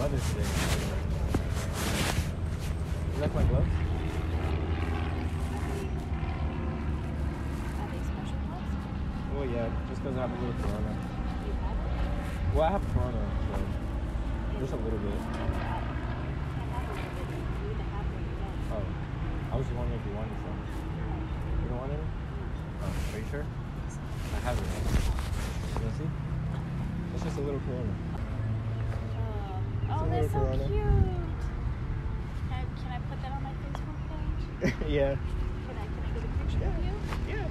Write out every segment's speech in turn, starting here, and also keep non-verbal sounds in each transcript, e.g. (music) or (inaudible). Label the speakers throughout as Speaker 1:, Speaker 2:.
Speaker 1: weather today. You like my gloves?
Speaker 2: Oh they special?
Speaker 1: Well, yeah, just because I have a little corona.
Speaker 2: Do you have it?
Speaker 1: Well, I have corona, so just a little bit.
Speaker 2: A little bit. You need to have one again.
Speaker 1: Oh, I was wondering if you wanted some. You don't want any? Oh, are you sure? I have it. You want to see? It's just a little corona.
Speaker 2: That's so
Speaker 1: Corona.
Speaker 2: cute. Can I, can I put that on my Facebook page? (laughs)
Speaker 1: yeah.
Speaker 2: Can I, can I get a picture of you?
Speaker 1: Yeah.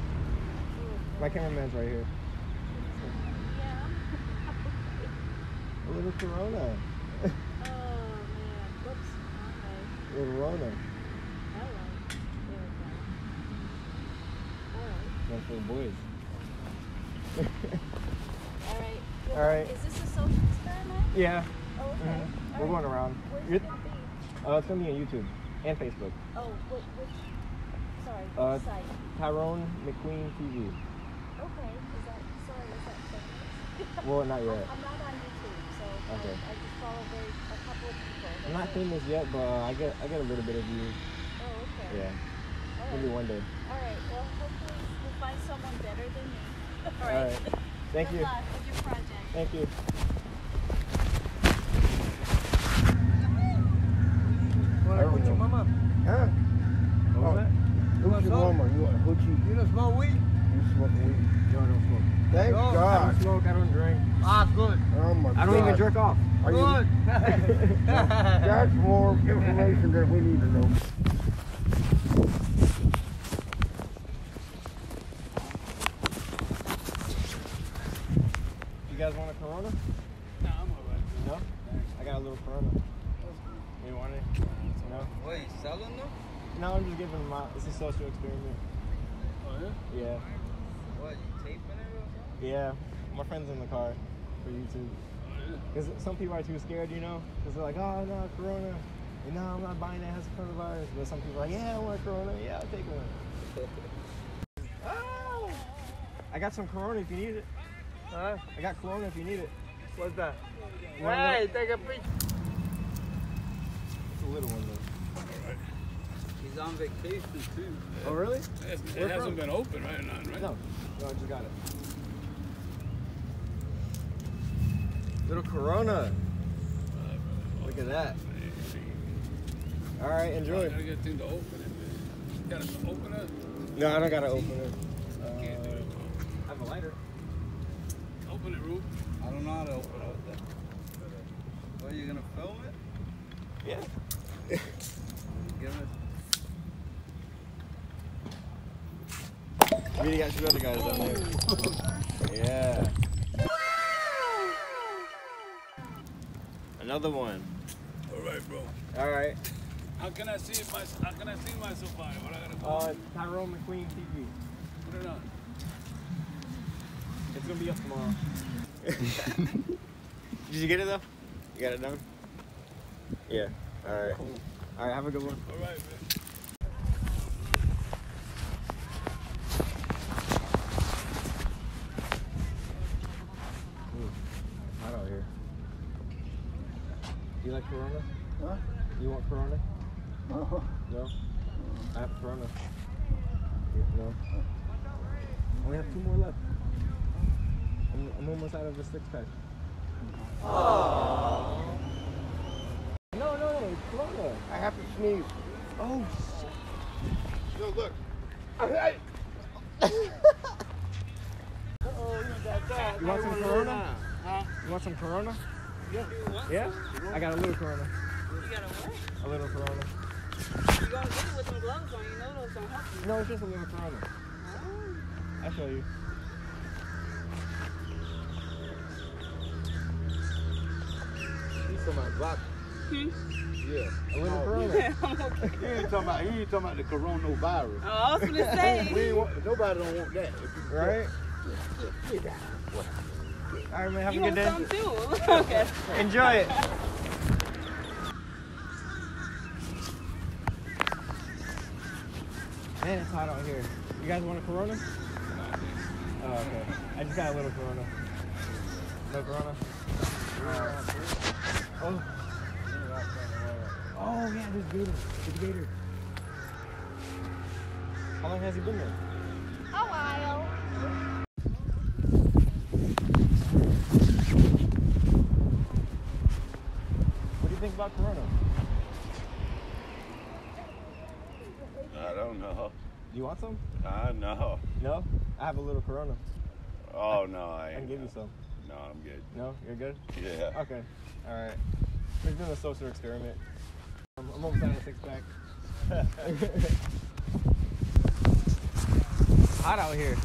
Speaker 1: My cameraman's right here.
Speaker 2: Yeah. (laughs)
Speaker 1: A little corona.
Speaker 2: oh man. Whoops. Okay.
Speaker 1: little Rona.
Speaker 2: Alright. There we go. Alright.
Speaker 1: One for the boys.
Speaker 2: All right. (laughs)
Speaker 1: All right.
Speaker 2: Is this a social experiment?
Speaker 1: yeah.
Speaker 2: Oh, okay.
Speaker 1: Mhm. We're going around.
Speaker 2: Where's it gonna be?
Speaker 1: Uh, it's gonna be on YouTube and Facebook.
Speaker 2: Oh, which, which sorry,
Speaker 1: Uh,
Speaker 2: site?
Speaker 1: Tyrone McQueen TV.
Speaker 2: Okay, is that, sorry, is that famous?
Speaker 1: Well, not (laughs) yet.
Speaker 2: I'm not on YouTube, so I-
Speaker 1: Okay.
Speaker 2: I, just follow very, a couple of people.
Speaker 1: I'm not
Speaker 2: That's it.
Speaker 1: famous yet, but uh, I get I get a little bit of views.
Speaker 2: Oh, okay.
Speaker 1: Yeah.
Speaker 2: All
Speaker 1: Maybe
Speaker 2: right.
Speaker 1: one day.
Speaker 2: All right, well, hopefully we'll find someone better than me. (laughs) All right.
Speaker 1: Thank
Speaker 2: Good
Speaker 1: you.
Speaker 2: luck with your project.
Speaker 1: Thank you.
Speaker 3: Hola, escucho, mamá.
Speaker 4: Huh?
Speaker 1: What was
Speaker 4: Oh.
Speaker 1: that?
Speaker 4: Hoochie mama, you want?
Speaker 3: You don't smoke weed?
Speaker 4: You smoke weed.
Speaker 1: No, I don't smoke.
Speaker 4: Thank
Speaker 3: No,
Speaker 1: I don't smoke. I don't drink.
Speaker 3: Ah, good.
Speaker 4: Oh my God.
Speaker 1: I don't
Speaker 4: God.
Speaker 1: even jerk off.
Speaker 4: Are you-
Speaker 3: Good. (laughs) (laughs)
Speaker 4: That's more information that we need to know.
Speaker 1: You guys want a Corona?
Speaker 3: Nah, I'm alright.
Speaker 1: No. I got a little Corona. You want it? No.
Speaker 3: Wait, selling them?
Speaker 1: No, I'm just giving them out. It's a social experiment.
Speaker 3: Oh, yeah?
Speaker 1: Yeah.
Speaker 3: What, you taping it or something?
Speaker 1: Yeah. My friend's in the car for YouTube.
Speaker 3: Oh,
Speaker 1: Because some people are too scared, you know? Because they're like, oh, no, Corona. And no, I'm not buying that. Has coronavirus. But some people are like, yeah, I want Corona. Yeah, I'll take one. (laughs) oh! I got some Corona if you need it.
Speaker 3: Huh?
Speaker 1: I got Corona if you need it.
Speaker 3: What's that?
Speaker 1: You want a
Speaker 3: Hey, take a picture.
Speaker 1: It's a little one, though.
Speaker 3: He's on vacation too.
Speaker 1: Oh, really?
Speaker 5: It's-
Speaker 1: Where
Speaker 5: It hasn't
Speaker 1: from?
Speaker 5: been open right now, right?
Speaker 1: No. No, I just got it. Little Corona. Look at that. All right,
Speaker 5: I
Speaker 1: enjoy.
Speaker 5: gotta get thing to open it, man. You gotta open it.
Speaker 1: No, I don't gotta open it.
Speaker 5: Can't do
Speaker 1: Uh,
Speaker 5: it.
Speaker 1: I have a lighter.
Speaker 5: Open it, Rube.
Speaker 3: I don't know how to open up that. What, you gonna film it?
Speaker 1: Yeah.
Speaker 3: Give it.
Speaker 1: Really got two other guys down there. (laughs) Yeah. Another one.
Speaker 5: All right, bro.
Speaker 1: All right.
Speaker 5: How can I see my? How can I see myself on it? What I gotta go?
Speaker 1: Uh, Tyrone McQueen TV.
Speaker 5: Put it on.
Speaker 1: It's gonna be up tomorrow. (laughs) Did you get it though? You got it done? Yeah. All right. All right. Have a good one.
Speaker 5: All right, man.
Speaker 1: Ooh, hot out here. You like Corona?
Speaker 4: Huh?
Speaker 1: You want Corona?
Speaker 4: Uh-huh.
Speaker 1: No. I have Corona. No. Only have two more left. I'm, I'm almost out of the six pack. No, no, no, it's Corona.
Speaker 4: I have to sneeze.
Speaker 1: Oh, shit. (laughs)
Speaker 4: Yo, look.
Speaker 1: you want some Corona? You want some Corona? Yeah. Yeah? I got a little Corona.
Speaker 6: You gotta what?
Speaker 1: A little Corona.
Speaker 6: You gotta get it with some gloves on. You know those don't help you.
Speaker 1: No, it's just a little Corona.
Speaker 6: Oh.
Speaker 1: I'll show you.
Speaker 4: He's talking about vodka.
Speaker 6: Hmm?
Speaker 4: Yeah.
Speaker 1: A little
Speaker 4: Oh,
Speaker 1: Corona. (laughs)
Speaker 6: I'm okay.
Speaker 4: He ain't talking about. He ain't talking about the coronavirus.
Speaker 6: Oh, I was gonna (laughs)
Speaker 4: we
Speaker 6: say.
Speaker 4: ain't want, nobody don't want that. If you-
Speaker 1: Right?
Speaker 4: Get down.
Speaker 1: All right, man. Have
Speaker 6: you
Speaker 1: a good day.
Speaker 6: too? (laughs) okay.
Speaker 1: Enjoy it. Man, it's hot out here. You guys want a Corona? Oh, okay. I just got a little Corona. No Corona? Alright. Oh, yeah, there's Gator. There's Gator. How long has he been there?
Speaker 2: A while.
Speaker 1: What do you think about Corona?
Speaker 3: I don't know.
Speaker 1: Do you want some?
Speaker 3: I know.
Speaker 1: No? I have a little Corona.
Speaker 3: Oh no, I.
Speaker 1: I can
Speaker 3: ain't
Speaker 1: give you some.
Speaker 3: No, I'm good.
Speaker 1: No? You're good?
Speaker 3: Yeah.
Speaker 1: Okay. Alright. We're doing a social experiment. I'm, I'm almost out of six pack. (laughs) Hot out here.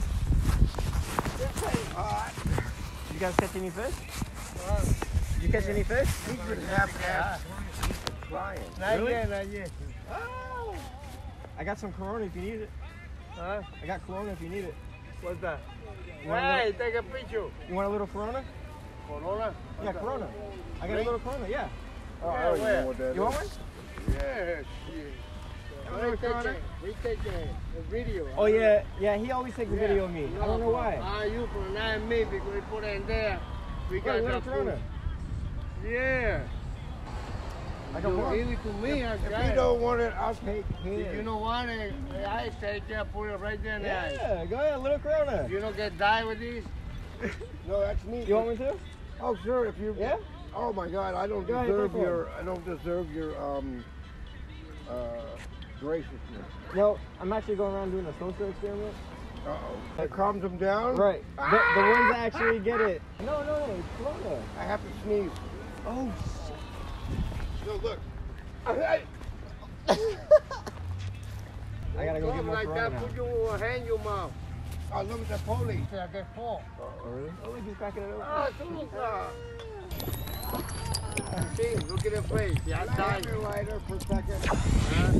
Speaker 1: Hot. You guys catch any fish? Did you catch any fish?
Speaker 4: He's been half. Flying.
Speaker 1: Not Really?
Speaker 4: yet, not yet.
Speaker 1: Oh! I got some Corona if you need it.
Speaker 4: Huh?
Speaker 1: I got Corona if you need it.
Speaker 4: What's that?
Speaker 1: You want, a
Speaker 4: Hey,
Speaker 1: little,
Speaker 4: take a picture.
Speaker 1: you want a little Corona?
Speaker 4: Corona?
Speaker 1: Yeah, Corona. I got a little Corona, yeah.
Speaker 4: Oh, I don't know what that
Speaker 1: You want one?
Speaker 4: Yeah, shit. We
Speaker 1: little
Speaker 4: take
Speaker 1: Corona?
Speaker 4: a, we take a, a video.
Speaker 1: Oh yeah, yeah. He always takes a video of me. I don't know why.
Speaker 4: Ah, you for not me because we put it in there. We
Speaker 1: Wait,
Speaker 4: got
Speaker 1: little
Speaker 4: the
Speaker 1: Corona.
Speaker 4: food. Yeah.
Speaker 1: I got
Speaker 4: You
Speaker 1: one.
Speaker 4: give it to me. I
Speaker 7: If you
Speaker 4: it.
Speaker 7: don't want it, I'll take it.
Speaker 4: If you don't want it, I take it, put it right there in the ice.
Speaker 1: Yeah, go ahead, little Corona.
Speaker 4: You don't get die with these. (laughs)
Speaker 7: No, that's me.
Speaker 1: You want one too?
Speaker 7: Oh, sure. If you.
Speaker 1: Yeah.
Speaker 7: Oh my God, I don't
Speaker 1: Go ahead,
Speaker 7: deserve
Speaker 1: take one.
Speaker 7: your. I don't deserve your um. Uh, graciousness.
Speaker 1: No, I'm actually going around doing a social experiment.
Speaker 7: Uh oh. It calms them down.
Speaker 1: Right. The, the ones that actually get it. No, no, no. It's Corona.
Speaker 7: I have to sneeze.
Speaker 1: Oh shit.
Speaker 7: No, look. (laughs)
Speaker 1: I gotta go
Speaker 4: Come
Speaker 1: get more
Speaker 4: like that, put your hand in your mouth.
Speaker 7: Oh, look at the police.
Speaker 4: I get full.
Speaker 1: Oh really? Oh look, he's cracking it open.
Speaker 4: Ah, Tuca. See, look at the face. Yeah,
Speaker 7: Can I
Speaker 4: die.
Speaker 7: have your for a second?
Speaker 4: Huh?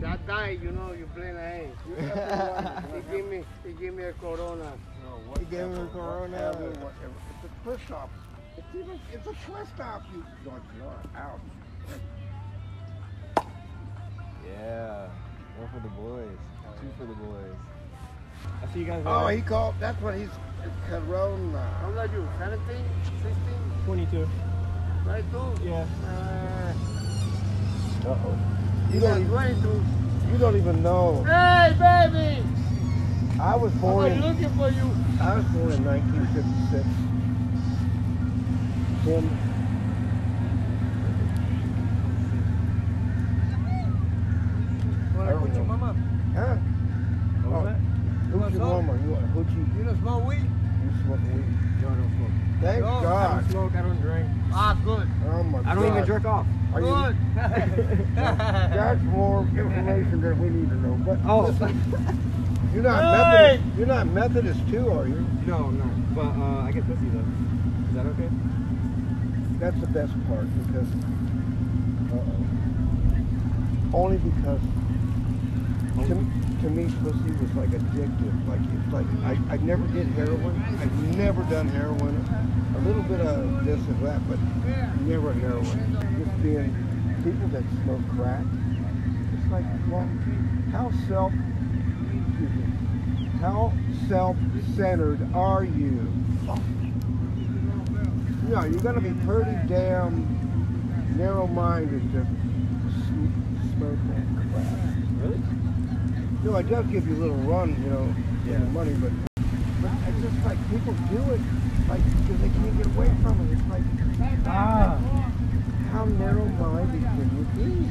Speaker 4: That die, you know, you play the hand.
Speaker 7: You have your lighter.
Speaker 4: He give me, he give me a Corona.
Speaker 7: No, what
Speaker 1: He gave me a Corona.
Speaker 7: whatever, whatever. It's a twist off. It's even. It's a twist off. You. Don't. You're out.
Speaker 1: Yeah. One for the boys. Two for the boys. I see you guys.
Speaker 7: Oh,
Speaker 1: later.
Speaker 7: he called. That's what he's. Corona.
Speaker 4: How old are you? 17? 16?
Speaker 1: 22.
Speaker 4: Right, too?
Speaker 1: Yeah.
Speaker 4: Uh,
Speaker 7: Uh oh. You
Speaker 4: you
Speaker 7: don't.
Speaker 4: are
Speaker 7: Even,
Speaker 4: 22.
Speaker 7: you don't even know.
Speaker 4: Hey, baby!
Speaker 7: I was born.
Speaker 4: was
Speaker 7: In,
Speaker 4: looking for you.
Speaker 7: I was born in 1956. Tim.
Speaker 4: Wanna
Speaker 7: don't
Speaker 4: put your mama?
Speaker 7: Huh?
Speaker 1: What was
Speaker 7: Oh.
Speaker 1: that?
Speaker 7: Who's your mama? You want hoochie?
Speaker 4: You don't smoke weed?
Speaker 7: You smoke weed?
Speaker 1: No, I don't smoke.
Speaker 7: Thank
Speaker 4: No, I
Speaker 1: I
Speaker 7: God.
Speaker 1: don't smoke. I don't drink.
Speaker 4: Ah, good.
Speaker 7: Oh my God.
Speaker 1: I don't even jerk off.
Speaker 7: Are you,
Speaker 4: Good. (laughs) (laughs)
Speaker 7: that's more information than we need to know. But
Speaker 1: Oh.
Speaker 7: listen, (laughs) you're not
Speaker 4: Hey!
Speaker 7: Methodist. You're not Methodist too, are you?
Speaker 1: No, I'm not. But uh, I get pussy though. Is that okay?
Speaker 7: That's the best part because uh-oh. only because to, to me pussy was like addictive. Like it's like I, I never did heroin. I've never done heroin. A little bit of this and that, but never heroin. Just being people that smoke crack. It's like well, how self how self-centered are you? No, you're gonna be pretty damn narrow-minded to smoke that crap.
Speaker 1: Really?
Speaker 7: No, it does give you a little run, you know,
Speaker 1: Yeah.
Speaker 7: the money, but but it's just like people do it, like because they can't get away from it. It's like ah, how narrow-minded can you be?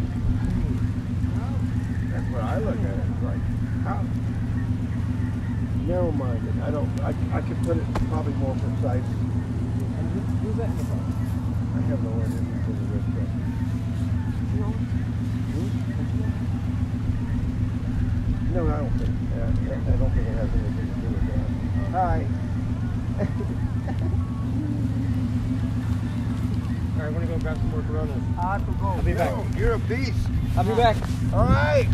Speaker 7: That's what I look at it. It's like how narrow-minded. I don't. I I could put it probably more precise.
Speaker 1: And who, who's that in the front?
Speaker 7: I have no idea because of this stuff. No, I don't think. Uh, I don't think it has anything to do with that. Hi. (laughs)
Speaker 1: All right, I'm gonna go grab some more Coronas.
Speaker 4: I have to go.
Speaker 1: I'll be back.
Speaker 7: No, you're a beast.
Speaker 1: I'll be back.
Speaker 7: All right.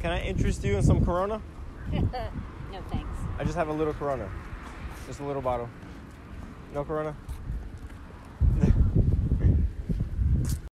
Speaker 1: Can I interest you in some Corona? (laughs)
Speaker 2: no thanks.
Speaker 1: I just have a little Corona. Just a little bottle. No Corona?